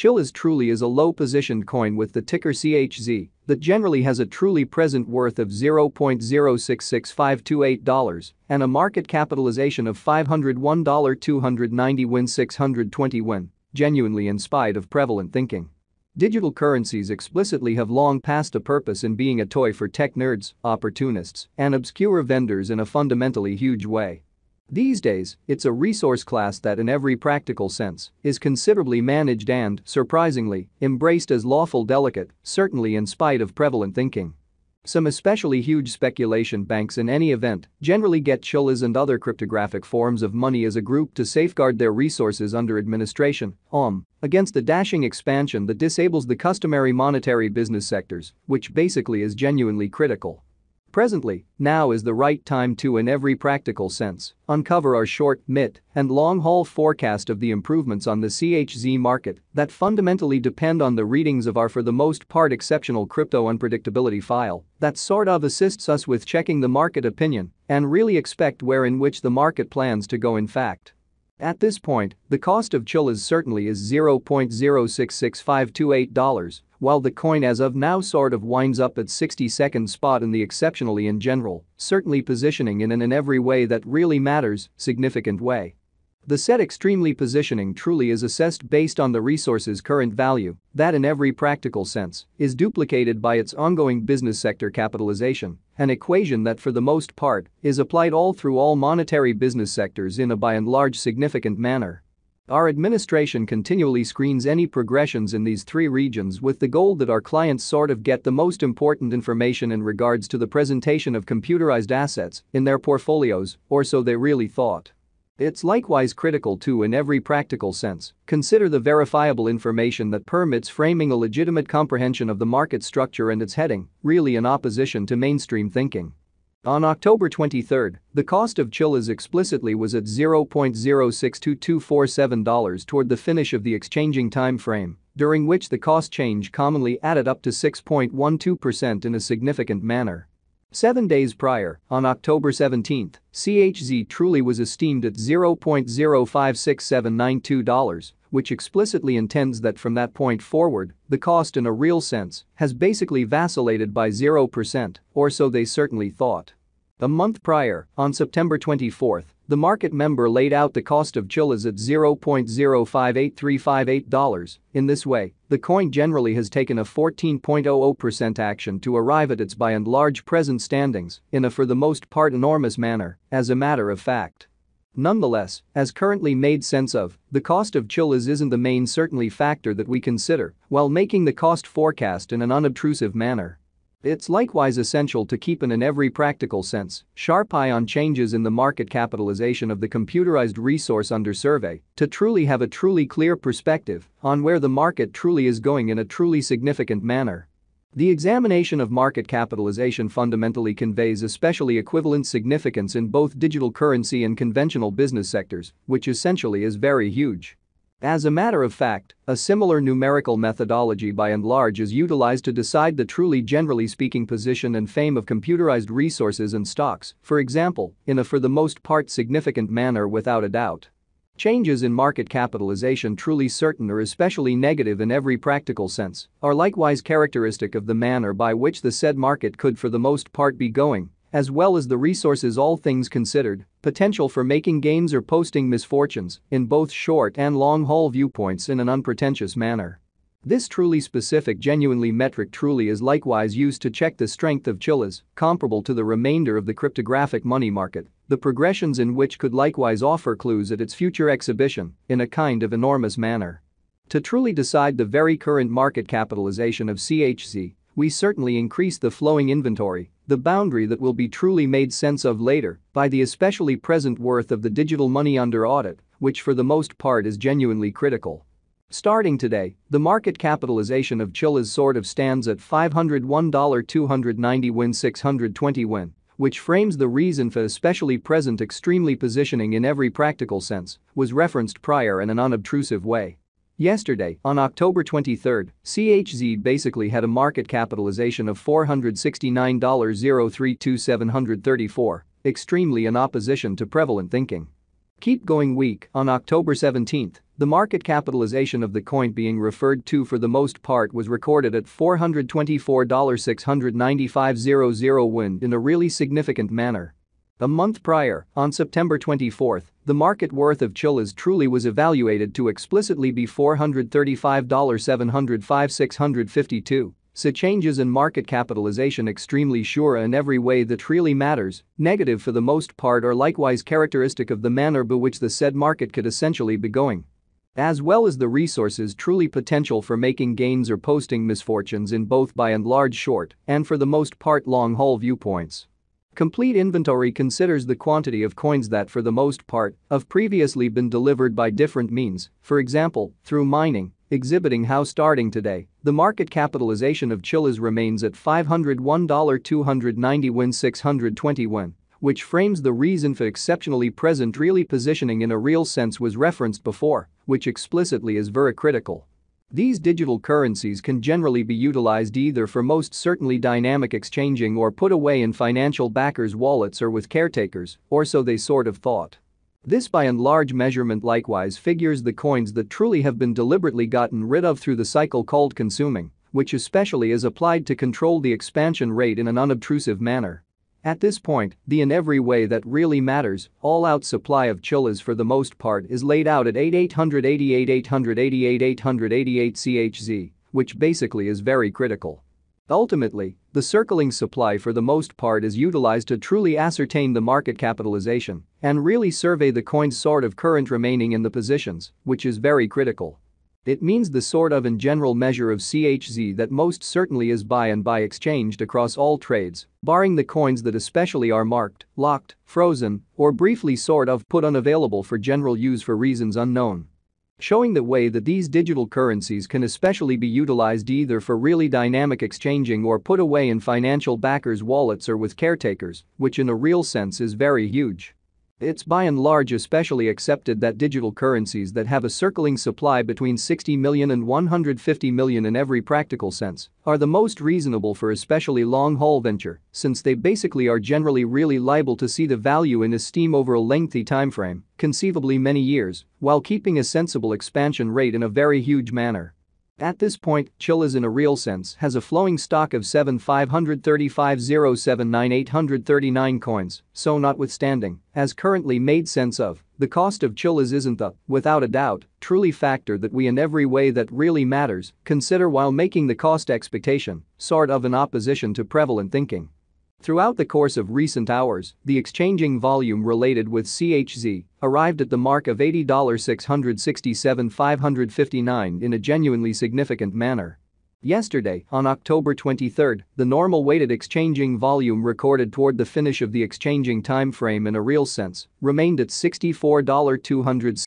Chiliz truly is a low-positioned coin with the ticker CHZ that generally has a truly present worth of $0.066528 and a market capitalization of $501 290 win 620 win, genuinely in spite of prevalent thinking. Digital currencies explicitly have long passed a purpose in being a toy for tech nerds, opportunists, and obscure vendors in a fundamentally huge way. These days, it's a resource class that in every practical sense is considerably managed and, surprisingly, embraced as lawful delicate, certainly in spite of prevalent thinking. Some especially huge speculation banks in any event generally get Chiliz and other cryptographic forms of money as a group to safeguard their resources under administration um, against the dashing expansion that disables the customary monetary business sectors, which basically is genuinely critical. Presently, now is the right time to in every practical sense uncover our short, mid, and long-haul forecast of the improvements on the CHZ market that fundamentally depend on the readings of our for the most part exceptional crypto unpredictability file that sort of assists us with checking the market opinion and really expect where in which the market plans to go in fact. At this point, the cost of Chiliz certainly is $0.066528 while the coin as of now sort of winds up at 62nd spot in the exceptionally in general, certainly positioning in an in every way that really matters, significant way. The set extremely positioning truly is assessed based on the resource's current value, that in every practical sense, is duplicated by its ongoing business sector capitalization, an equation that for the most part is applied all through all monetary business sectors in a by and large significant manner. Our administration continually screens any progressions in these three regions with the goal that our clients sort of get the most important information in regards to the presentation of computerized assets in their portfolios, or so they really thought. It's likewise critical to in every practical sense, consider the verifiable information that permits framing a legitimate comprehension of the market structure and its heading, really in opposition to mainstream thinking. On October 23, the cost of Chiliz explicitly was at $0.062247 toward the finish of the exchanging time frame, during which the cost change commonly added up to 6.12% in a significant manner. Seven days prior, on October 17, CHZ truly was esteemed at $0.056792, which explicitly intends that from that point forward, the cost in a real sense has basically vacillated by 0%, or so they certainly thought. A month prior, on September 24, the market member laid out the cost of Chiliz at $0.058358. In this way, the coin generally has taken a 14.00% action to arrive at its by and large present standings in a for the most part enormous manner, as a matter of fact. Nonetheless, as currently made sense of, the cost of Chiliz isn't the main certainly factor that we consider while making the cost forecast in an unobtrusive manner. It's likewise essential to keep an in every practical sense sharp eye on changes in the market capitalization of the computerized resource under survey to truly have a truly clear perspective on where the market truly is going in a truly significant manner. The examination of market capitalization fundamentally conveys especially equivalent significance in both digital currency and conventional business sectors, which essentially is very huge. As a matter of fact, a similar numerical methodology by and large is utilized to decide the truly generally speaking position and fame of computerized resources and stocks, for example, in a for the most part significant manner without a doubt. Changes in market capitalization truly certain or especially negative in every practical sense are likewise characteristic of the manner by which the said market could for the most part be going as well as the resources all things considered, potential for making gains or posting misfortunes in both short and long-haul viewpoints in an unpretentious manner. This truly specific genuinely metric truly is likewise used to check the strength of Chiliz, comparable to the remainder of the cryptographic money market, the progressions in which could likewise offer clues at its future exhibition in a kind of enormous manner. To truly decide the very current market capitalization of CHZ, we certainly increase the flowing inventory the boundary that will be truly made sense of later by the especially present worth of the digital money under audit, which for the most part is genuinely critical. Starting today, the market capitalization of Chiliz sort of stands at $501 290 win 620 win, which frames the reason for especially present extremely positioning in every practical sense, was referenced prior in an unobtrusive way. Yesterday, on October 23, CHZ basically had a market capitalization of $469.032734, extremely in opposition to prevalent thinking. Keep going weak on October 17, the market capitalization of the coin being referred to for the most part was recorded at $424,695.00 wind in a really significant manner. A month prior, on September 24, the market worth of Chiliz truly was evaluated to explicitly be $435,705,652. So changes in market capitalization extremely sure in every way that really matters, negative for the most part are likewise characteristic of the manner by which the said market could essentially be going. As well as the resources truly potential for making gains or posting misfortunes in both by and large short and for the most part long haul viewpoints. Complete inventory considers the quantity of coins that for the most part have previously been delivered by different means, for example, through mining, exhibiting how starting today, the market capitalization of Chiliz remains at $501 win 620 win, which frames the reason for exceptionally present really positioning in a real sense was referenced before, which explicitly is very critical. These digital currencies can generally be utilized either for most certainly dynamic exchanging or put away in financial backers' wallets or with caretakers, or so they sort of thought. This by and large measurement likewise figures the coins that truly have been deliberately gotten rid of through the cycle called consuming, which especially is applied to control the expansion rate in an unobtrusive manner. At this point, the in every way that really matters, all-out supply of Chiliz for the most part is laid out at 8888 888 888 CHZ, which basically is very critical. Ultimately, the circling supply for the most part is utilized to truly ascertain the market capitalization and really survey the coin's sort of current remaining in the positions, which is very critical. It means the sort of in general measure of CHZ that most certainly is buy and buy exchanged across all trades, barring the coins that especially are marked, locked, frozen, or briefly sort of put unavailable for general use for reasons unknown. Showing the way that these digital currencies can especially be utilized either for really dynamic exchanging or put away in financial backers' wallets or with caretakers, which in a real sense is very huge. It's by and large especially accepted that digital currencies that have a circling supply between 60 million and 150 million in every practical sense are the most reasonable for especially long-haul venture since they basically are generally really liable to see the value in esteem over a lengthy time frame, conceivably many years, while keeping a sensible expansion rate in a very huge manner. At this point, Chiliz in a real sense has a flowing stock of 7 839 coins, so notwithstanding, as currently made sense of, the cost of Chiliz isn't the, without a doubt, truly factor that we in every way that really matters consider while making the cost expectation sort of an opposition to prevalent thinking. Throughout the course of recent hours, the exchanging volume related with CHZ arrived at the mark of $80,667,559 in a genuinely significant manner. Yesterday, on October 23, the normal weighted exchanging volume recorded toward the finish of the exchanging time frame in a real sense remained at $64,200.